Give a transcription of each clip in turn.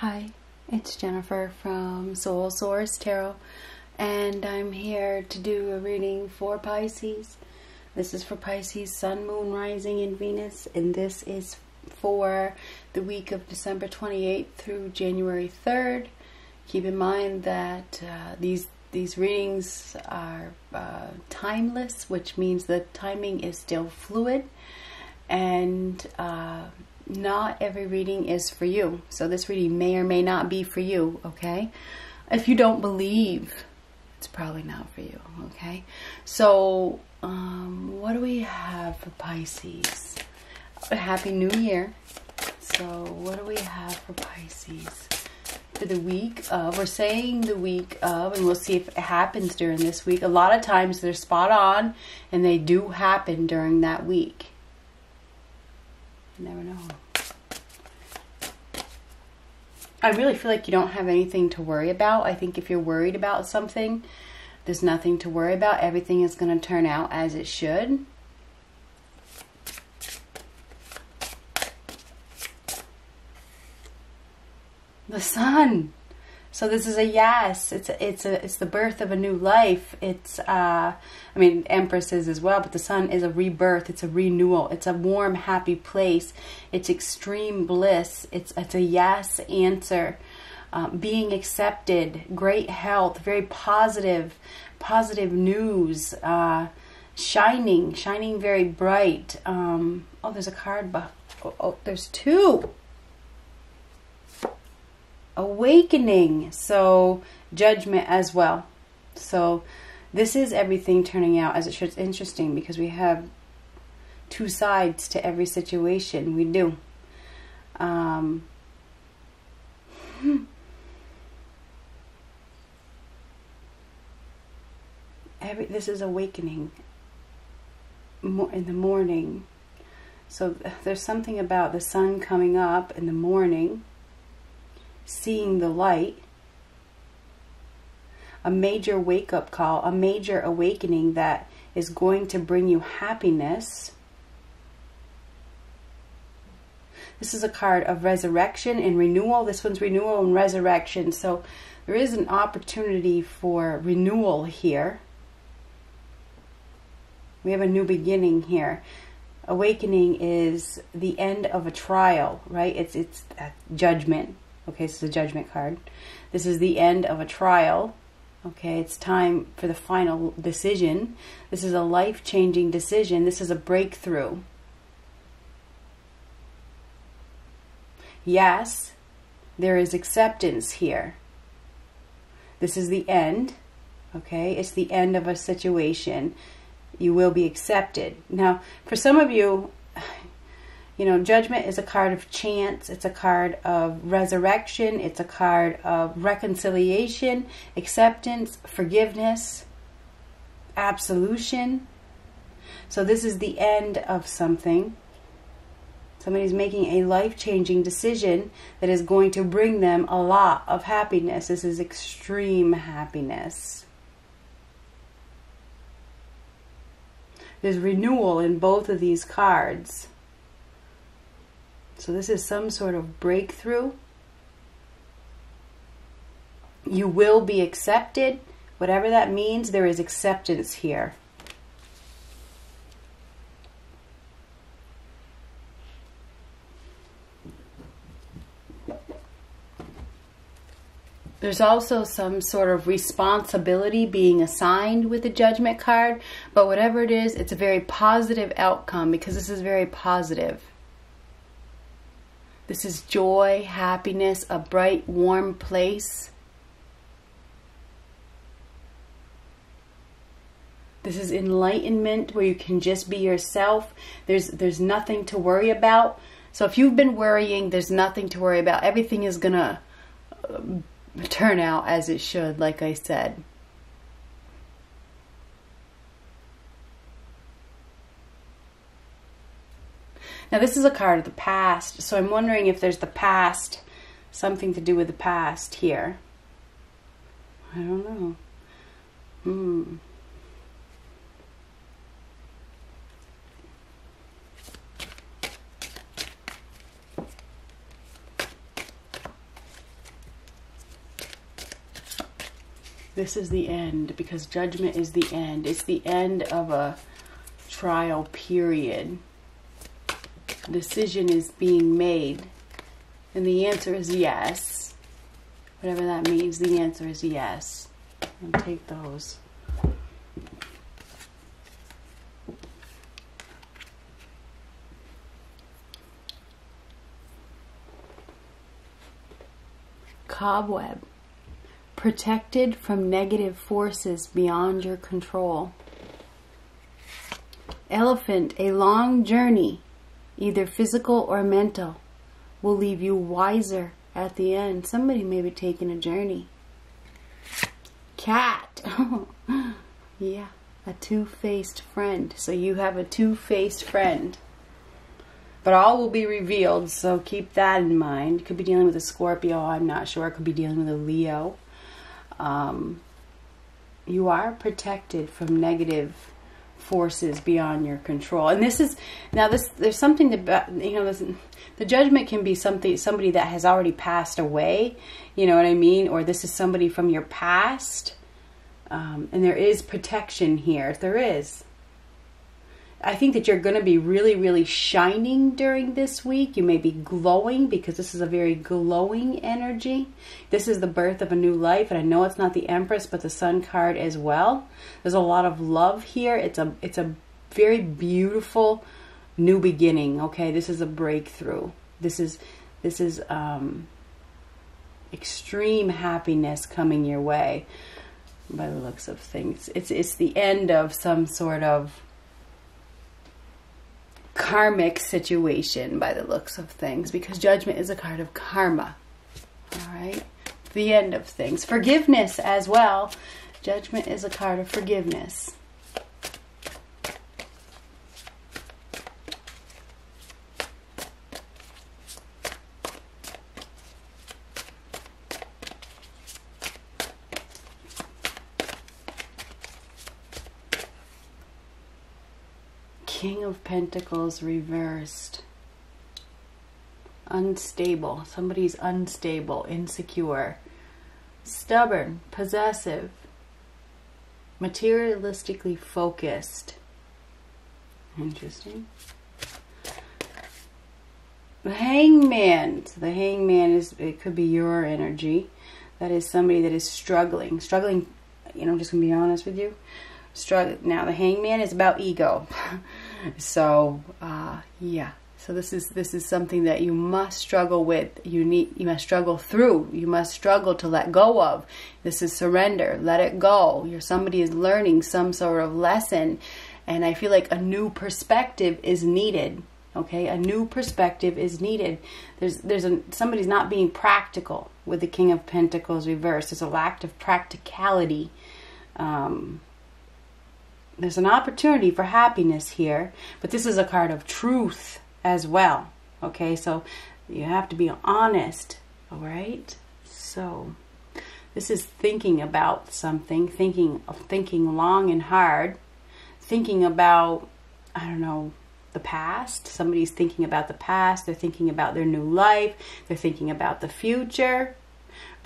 Hi, it's Jennifer from Soul Source Tarot, and I'm here to do a reading for Pisces. This is for Pisces, Sun, Moon, Rising, and Venus, and this is for the week of December 28th through January 3rd. Keep in mind that uh, these these readings are uh, timeless, which means the timing is still fluid, and uh, not every reading is for you. So this reading may or may not be for you, okay? If you don't believe, it's probably not for you, okay? So, um, what do we have for Pisces? Happy New Year. So, what do we have for Pisces? For the week of, we're saying the week of, and we'll see if it happens during this week. A lot of times they're spot on, and they do happen during that week. You never know. I really feel like you don't have anything to worry about. I think if you're worried about something, there's nothing to worry about. Everything is going to turn out as it should. The sun. So this is a yes. It's it's a it's the birth of a new life. It's uh I mean empresses as well, but the sun is a rebirth. It's a renewal. It's a warm, happy place. It's extreme bliss. It's it's a yes answer. Um, being accepted, great health, very positive, positive news, uh, shining, shining very bright. Um, oh, there's a card. Oh, oh, there's two awakening. So, judgment as well. So, this is everything turning out as it should. It's interesting because we have two sides to every situation. We do. Um, every this is awakening in the morning. So there's something about the sun coming up in the morning seeing the light, a major wake up call, a major awakening that is going to bring you happiness. This is a card of resurrection and renewal. This one's renewal and resurrection. So there is an opportunity for renewal here. We have a new beginning here. Awakening is the end of a trial, right? It's it's judgment. Okay, this is a judgment card. This is the end of a trial. Okay, it's time for the final decision. This is a life changing decision. This is a breakthrough. Yes, there is acceptance here. This is the end. Okay, it's the end of a situation. You will be accepted. Now, for some of you, you know, judgment is a card of chance, it's a card of resurrection, it's a card of reconciliation, acceptance, forgiveness, absolution. So, this is the end of something. Somebody's making a life changing decision that is going to bring them a lot of happiness. This is extreme happiness. There's renewal in both of these cards. So this is some sort of breakthrough. You will be accepted. Whatever that means, there is acceptance here. There's also some sort of responsibility being assigned with the judgment card, but whatever it is, it's a very positive outcome because this is very positive. This is joy, happiness, a bright, warm place. This is enlightenment where you can just be yourself. There's there's nothing to worry about. So if you've been worrying, there's nothing to worry about. Everything is going to uh, turn out as it should, like I said. Now this is a card of the past, so I'm wondering if there's the past, something to do with the past here. I don't know. Hmm. This is the end because judgment is the end. It's the end of a trial period. Decision is being made. And the answer is yes. Whatever that means, the answer is yes. Take those. Cobweb protected from negative forces beyond your control. Elephant, a long journey, either physical or mental, will leave you wiser at the end. Somebody may be taking a journey. Cat, yeah, a two faced friend. So you have a two faced friend. But all will be revealed, so keep that in mind. Could be dealing with a Scorpio, I'm not sure. Could be dealing with a Leo um, you are protected from negative forces beyond your control. And this is now this there's something about you know this, the judgment can be something somebody that has already passed away, you know what I mean, or this is somebody from your past. Um, and there is protection here. There is. I think that you're going to be really, really shining during this week. You may be glowing because this is a very glowing energy. This is the birth of a new life, and I know it's not the Empress, but the Sun card as well. There's a lot of love here. It's a it's a very beautiful new beginning. Okay, this is a breakthrough. This is this is um, extreme happiness coming your way. By the looks of things, it's it's the end of some sort of karmic situation by the looks of things because judgment is a card of karma. All right? The end of things. Forgiveness as well. Judgment is a card of forgiveness. King reversed. Unstable. Somebody's unstable, insecure, stubborn, possessive, materialistically focused. Interesting. The hangman. So the hangman is, it could be your energy. That is somebody that is struggling. Struggling, you know, I'm just going to be honest with you. Struggle. Now, the hangman is about ego. So uh, yeah. So this is this is something that you must struggle with. You need you must struggle through. You must struggle to let go of. This is surrender. Let it go. You're somebody is learning some sort of lesson, and I feel like a new perspective is needed. Okay, a new perspective is needed. There's there's a somebody's not being practical with the King of Pentacles reversed. There's a lack of practicality. Um, there's an opportunity for happiness here, but this is a card of truth as well. Okay, so you have to be honest, all right? So this is thinking about something, thinking of thinking long and hard, thinking about I don't know, the past. Somebody's thinking about the past, they're thinking about their new life, they're thinking about the future.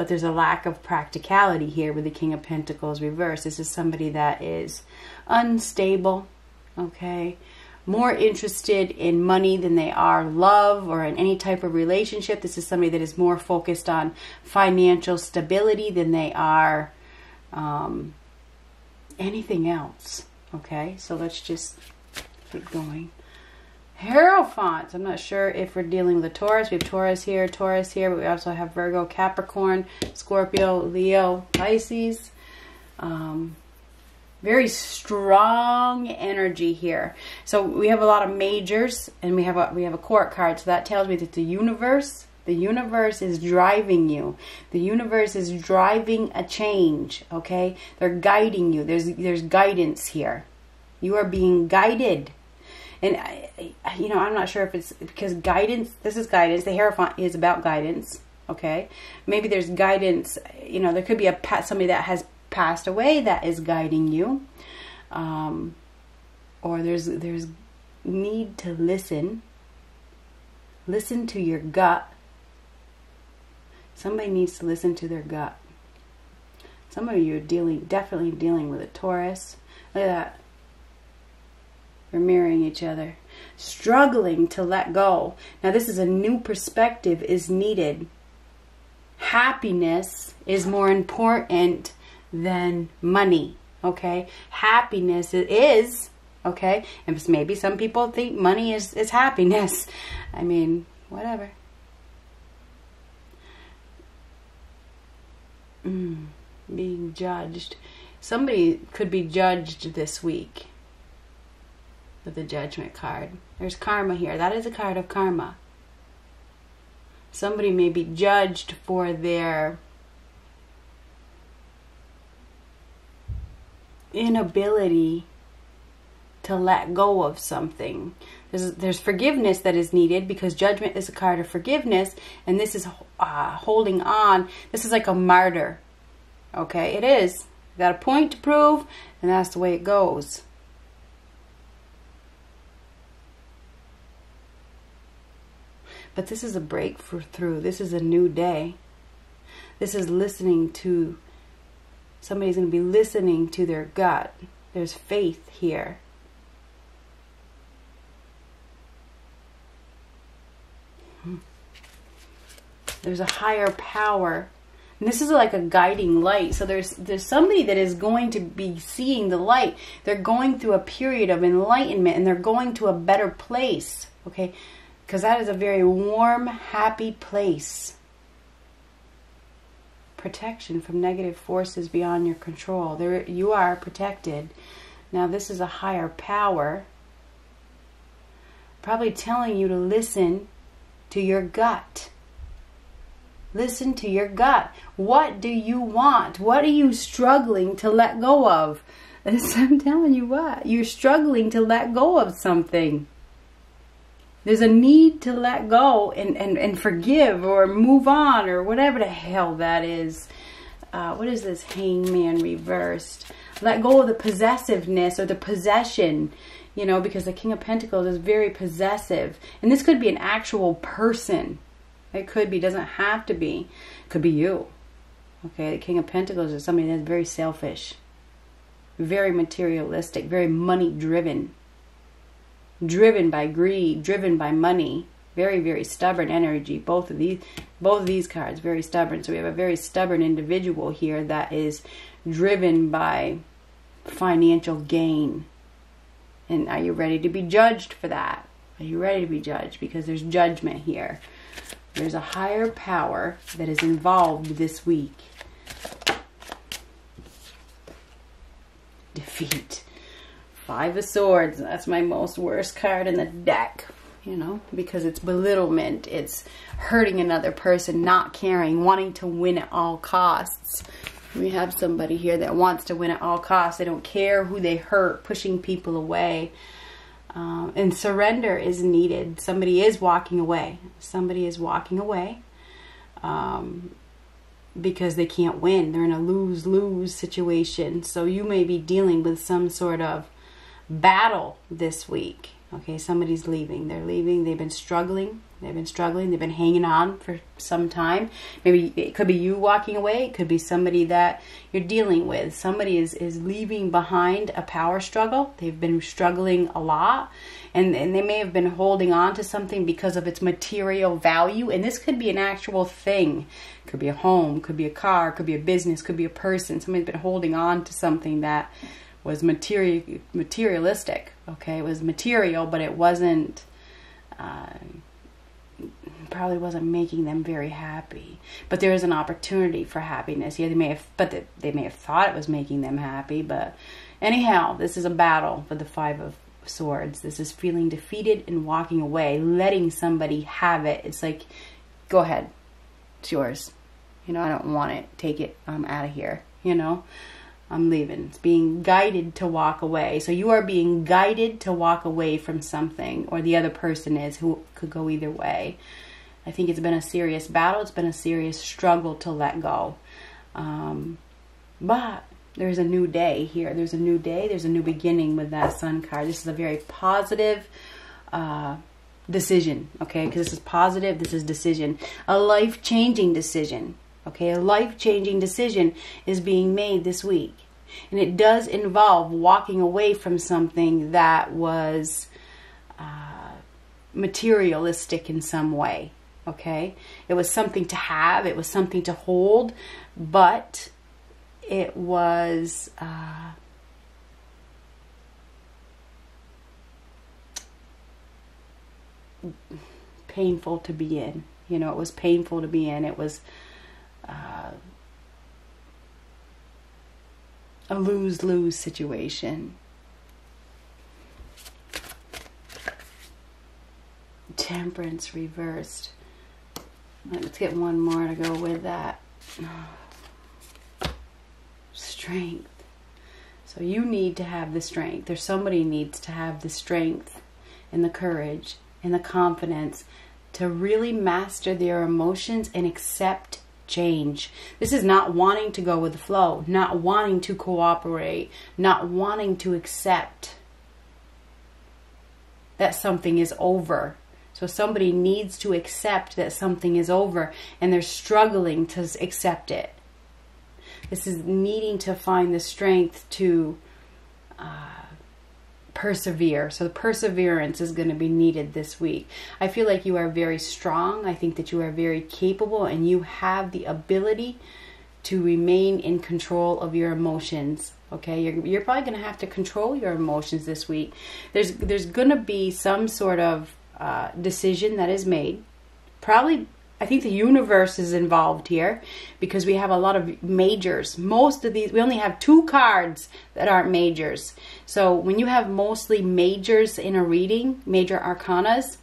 But there's a lack of practicality here with the King of Pentacles reversed. This is somebody that is unstable, okay? More interested in money than they are love or in any type of relationship. This is somebody that is more focused on financial stability than they are um, anything else, okay? So let's just keep going. Hierophant. I'm not sure if we're dealing with Taurus. We have Taurus here, Taurus here, but we also have Virgo, Capricorn, Scorpio, Leo, Pisces. Um, very strong energy here. So we have a lot of majors and we have a we have a court card. So that tells me that the universe, the universe is driving you. The universe is driving a change, okay? They're guiding you. There's there's guidance here. You are being guided. And I, you know, I'm not sure if it's because guidance, this is guidance. The Hierophant is about guidance, okay? Maybe there's guidance, you know, there could be a somebody that has passed away that is guiding you. Um, or there's there's need to listen. Listen to your gut. Somebody needs to listen to their gut. Some of you are dealing, definitely dealing with a Taurus. Look at that. We're mirroring each other. Struggling to let go. Now, this is a new perspective is needed. Happiness is more important than money. Okay? Happiness is, okay? And maybe some people think money is, is happiness. I mean, whatever. Mm, being judged. Somebody could be judged this week with the judgment card. There's karma here. That is a card of karma. Somebody may be judged for their inability to let go of something. There's, there's forgiveness that is needed because judgment is a card of forgiveness, and this is uh, holding on. This is like a martyr. Okay, it is. You got a point to prove, and that's the way it goes. But this is a breakthrough. This is a new day. This is listening to somebody's going to be listening to their gut. There's faith here. Hmm. There's a higher power. And this is like a guiding light. So there's there's somebody that is going to be seeing the light. They're going through a period of enlightenment and they're going to a better place. Okay? Because that is a very warm, happy place. Protection from negative forces beyond your control. There you are protected. Now this is a higher power probably telling you to listen to your gut. Listen to your gut. What do you want? What are you struggling to let go of? I'm telling you what, you're struggling to let go of something. There's a need to let go and, and, and forgive or move on or whatever the hell that is. Uh, what is this hangman reversed? Let go of the possessiveness or the possession, you know, because the King of Pentacles is very possessive. And this could be an actual person. It could be, doesn't have to be. It could be you. Okay, the King of Pentacles is somebody that's very selfish, very materialistic, very money driven driven by greed, driven by money, very very stubborn energy. Both of these both of these cards very stubborn. So we have a very stubborn individual here that is driven by financial gain. And are you ready to be judged for that? Are you ready to be judged? Because there's judgment here. There's a higher power that is involved this week. Defeat. Five of Swords. That's my most worst card in the deck. You know, because it's belittlement. It's hurting another person, not caring, wanting to win at all costs. We have somebody here that wants to win at all costs. They don't care who they hurt, pushing people away. Um, and surrender is needed. Somebody is walking away. Somebody is walking away um, because they can't win. They're in a lose lose situation. So you may be dealing with some sort of battle this week. Okay, somebody's leaving. They're leaving. They've been struggling. They've been struggling. They've been hanging on for some time. Maybe it could be you walking away. It could be somebody that you're dealing with. Somebody is, is leaving behind a power struggle. They've been struggling a lot. And, and they may have been holding on to something because of its material value. And this could be an actual thing. Could be a home, could be a car, could be a business, could be a person. Somebody's been holding on to something that was material materialistic. Okay, it was material, but it wasn't. Uh, probably wasn't making them very happy. But there is an opportunity for happiness. Yeah, they may have, but they, they may have thought it was making them happy. But anyhow, this is a battle for the Five of Swords. This is feeling defeated and walking away, letting somebody have it. It's like, go ahead, it's yours. You know, I don't want it. Take it. I'm out of here. You know. I'm leaving. It's being guided to walk away. So you are being guided to walk away from something, or the other person is, who could go either way. I think it's been a serious battle. It's been a serious struggle to let go. Um, but there's a new day here. There's a new day. There's a new beginning with that sun card. This is a very positive uh, decision, okay? Because this is positive. This is decision. A life changing decision Okay, a life changing decision is being made this week. And it does involve walking away from something that was uh, materialistic in some way. Okay, it was something to have, it was something to hold, but it was. Uh, painful to be in. You know, it was painful to be in. It was uh, a lose lose situation. Temperance reversed. Let's get one more to go with that. Strength. So you need to have the strength, or somebody needs to have the strength and the courage and the confidence to really master their emotions and accept change. This is not wanting to go with the flow, not wanting to cooperate, not wanting to accept that something is over. So somebody needs to accept that something is over and they're struggling to accept it. This is needing to find the strength to uh, persevere. So the perseverance is going to be needed this week. I feel like you are very strong. I think that you are very capable and you have the ability to remain in control of your emotions. Okay, you're, you're probably going to have to control your emotions this week. There's there's going to be some sort of uh, decision that is made, probably I think the universe is involved here because we have a lot of majors. Most of these, we only have two cards that aren't majors. So when you have mostly majors in a reading, major arcanas,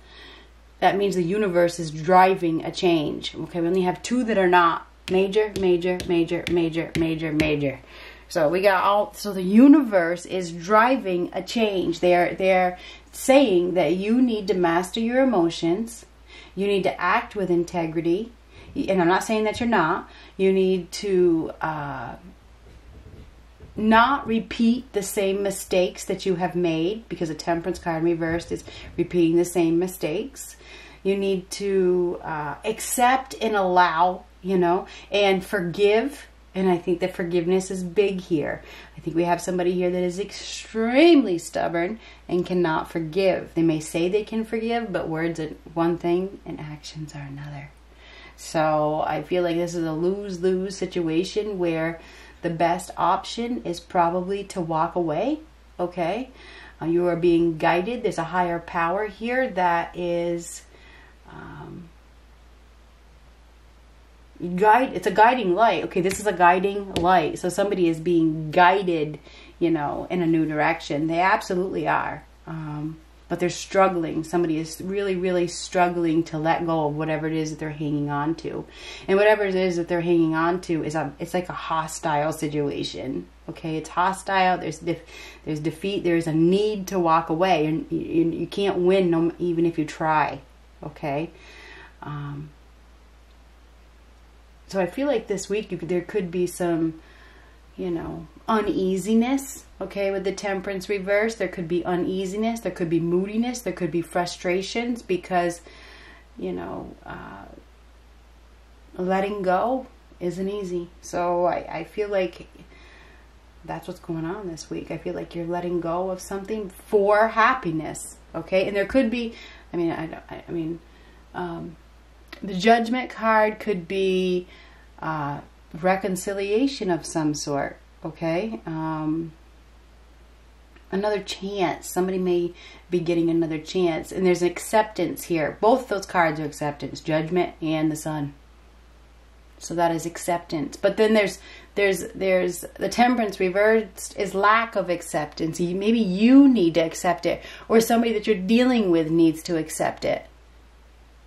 that means the universe is driving a change. Okay, we only have two that are not major, major, major, major, major, major. So we got all. So the universe is driving a change. They're they're saying that you need to master your emotions you need to act with integrity. And I'm not saying that you're not. You need to uh, not repeat the same mistakes that you have made because a temperance card reversed is repeating the same mistakes. You need to uh, accept and allow, you know, and forgive and I think that forgiveness is big here. I think we have somebody here that is extremely stubborn and cannot forgive. They may say they can forgive, but words are one thing and actions are another. So I feel like this is a lose lose situation where the best option is probably to walk away. Okay? Uh, you are being guided. There's a higher power here that is. Um, guide it's a guiding light. Okay this is a guiding light. So somebody is being guided you know in a new direction. They absolutely are. Um, but they're struggling. Somebody is really really struggling to let go of whatever it is that they're hanging on to. And whatever it is that they're hanging on to is a it's like a hostile situation. Okay it's hostile. There's def, there's defeat. There's a need to walk away. And you, you, can't win no, even if you try. Okay? Um, so I feel like this week there could be some, you know, uneasiness. Okay, with the temperance reverse, there could be uneasiness, there could be moodiness, there could be frustrations because, you know, uh, letting go isn't easy. So I, I feel like that's what's going on this week. I feel like you're letting go of something for happiness. Okay, and there could be, I mean, I, I mean, um, the judgment card could be uh, reconciliation of some sort, okay? Um, another chance. Somebody may be getting another chance. And there's an acceptance here. Both those cards are acceptance judgment and the sun. So that is acceptance. But then there's there's there's the temperance reversed is lack of acceptance. Maybe you need to accept it, or somebody that you're dealing with needs to accept it.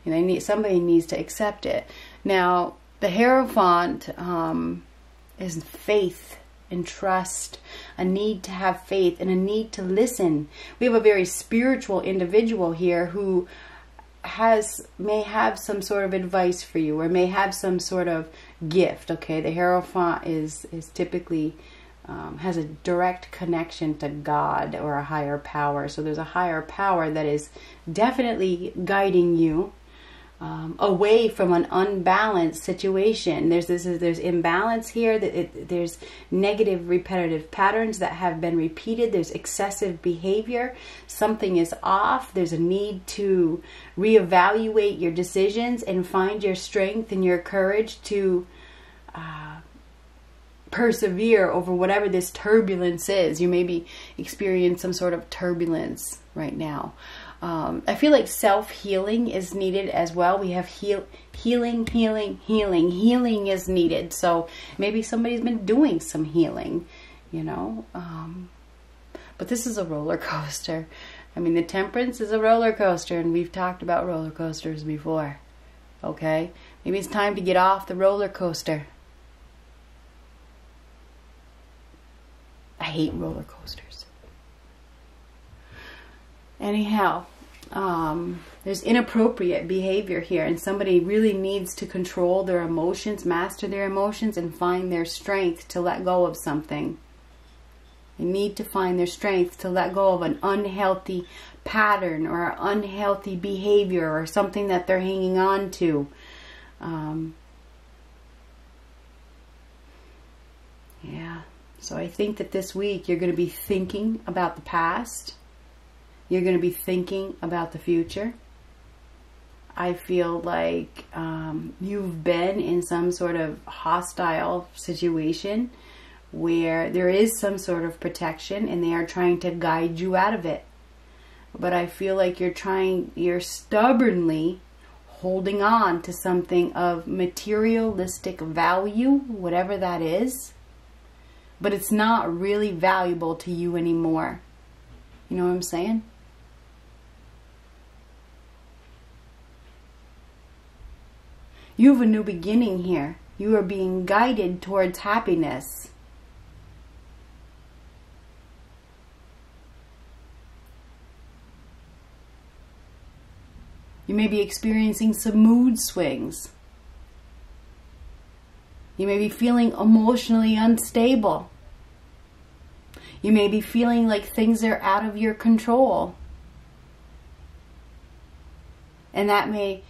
You know, need, somebody needs to accept it. Now, the Hierophant um, is faith and trust, a need to have faith and a need to listen. We have a very spiritual individual here who has may have some sort of advice for you or may have some sort of gift. Okay, the Hierophant is is typically um, has a direct connection to God or a higher power. So there's a higher power that is definitely guiding you um, away from an unbalanced situation. There's this, there's imbalance here. That it, there's negative repetitive patterns that have been repeated. There's excessive behavior. Something is off. There's a need to reevaluate your decisions and find your strength and your courage to. Uh, persevere over whatever this turbulence is. You may be experiencing some sort of turbulence right now. Um, I feel like self healing is needed as well. We have heal, healing, healing, healing. Healing is needed. So maybe somebody's been doing some healing, you know. Um, but this is a roller coaster. I mean, the temperance is a roller coaster, and we've talked about roller coasters before. Okay? Maybe it's time to get off the roller coaster. I hate roller coasters. Anyhow, um, there's inappropriate behavior here, and somebody really needs to control their emotions, master their emotions, and find their strength to let go of something. They need to find their strength to let go of an unhealthy pattern or unhealthy behavior or something that they're hanging on to. Um, yeah. So I think that this week you're going to be thinking about the past you're going to be thinking about the future. I feel like um, you've been in some sort of hostile situation where there is some sort of protection and they are trying to guide you out of it. But I feel like you're trying, you're stubbornly holding on to something of materialistic value, whatever that is. But it's not really valuable to you anymore. You know what I'm saying? You have a new beginning here. You are being guided towards happiness. You may be experiencing some mood swings. You may be feeling emotionally unstable. You may be feeling like things are out of your control. And that may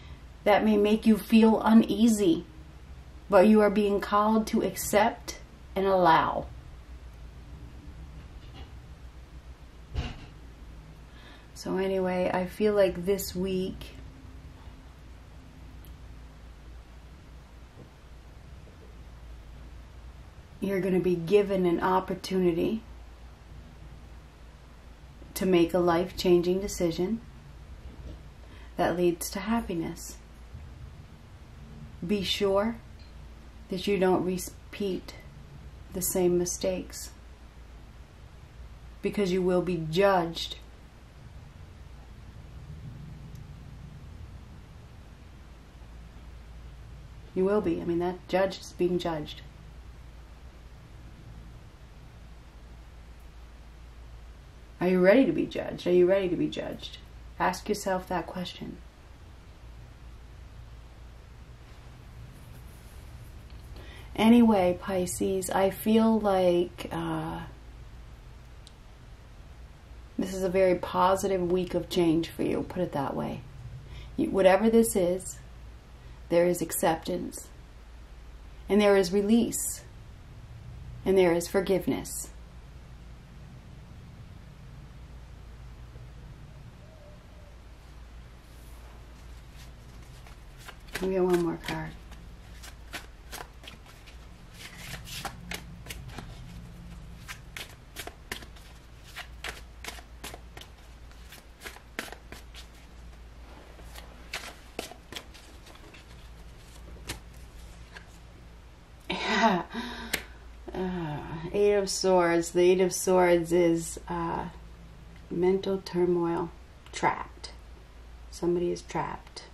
that may make you feel uneasy, but you are being called to accept and allow. So, anyway, I feel like this week you're going to be given an opportunity to make a life changing decision that leads to happiness be sure that you don't repeat the same mistakes because you will be judged. You will be. I mean, that judge is being judged. Are you ready to be judged? Are you ready to be judged? Ask yourself that question. Anyway, Pisces, I feel like uh, this is a very positive week of change for you, put it that way. You, whatever this is, there is acceptance, and there is release, and there is forgiveness. Me get one more card. Of Swords. The Eight of Swords is uh, mental turmoil, trapped. Somebody is trapped.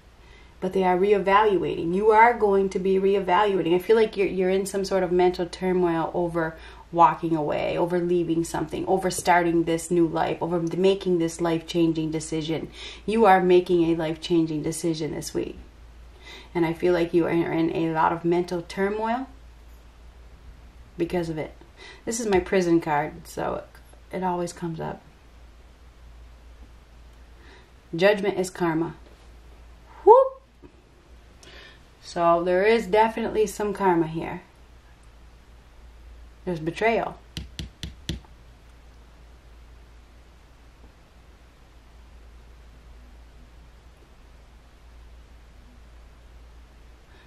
But they are reevaluating. You are going to be reevaluating. I feel like you're, you're in some sort of mental turmoil over walking away, over leaving something, over starting this new life, over making this life changing decision. You are making a life changing decision this week. And I feel like you are in a lot of mental turmoil because of it. This is my prison card, so it always comes up. Judgment is karma. Whoop! So there is definitely some karma here. There's betrayal.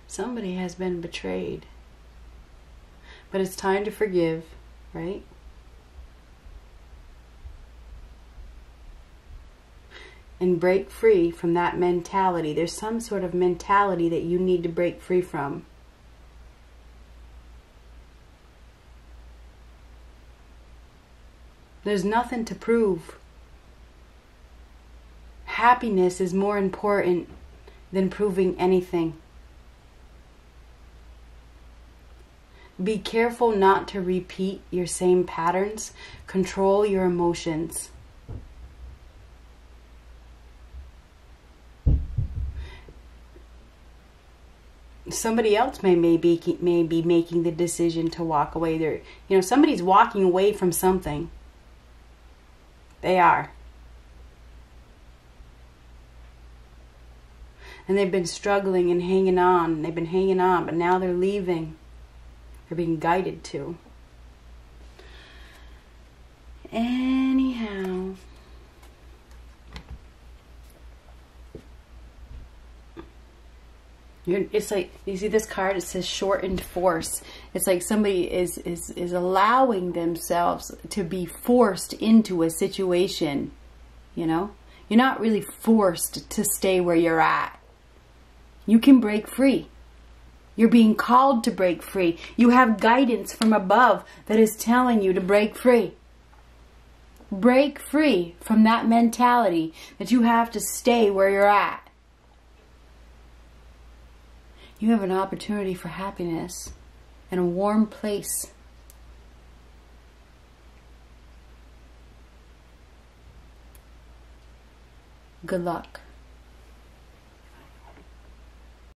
Somebody has been betrayed. But it's time to forgive, right? And break free from that mentality. There's some sort of mentality that you need to break free from. There's nothing to prove. Happiness is more important than proving anything. Be careful not to repeat your same patterns. Control your emotions. Somebody else may, may, be, may be making the decision to walk away. There, you know, somebody's walking away from something. They are. And they've been struggling and hanging on. They've been hanging on, but now they're leaving you're being guided to. Anyhow. You're, it's like you see this card? It says shortened force. It's like somebody is is is allowing themselves to be forced into a situation you know? You're not really forced to stay where you're at. You can break free you're being called to break free. You have guidance from above that is telling you to break free. Break free from that mentality that you have to stay where you're at. You have an opportunity for happiness and a warm place. Good luck.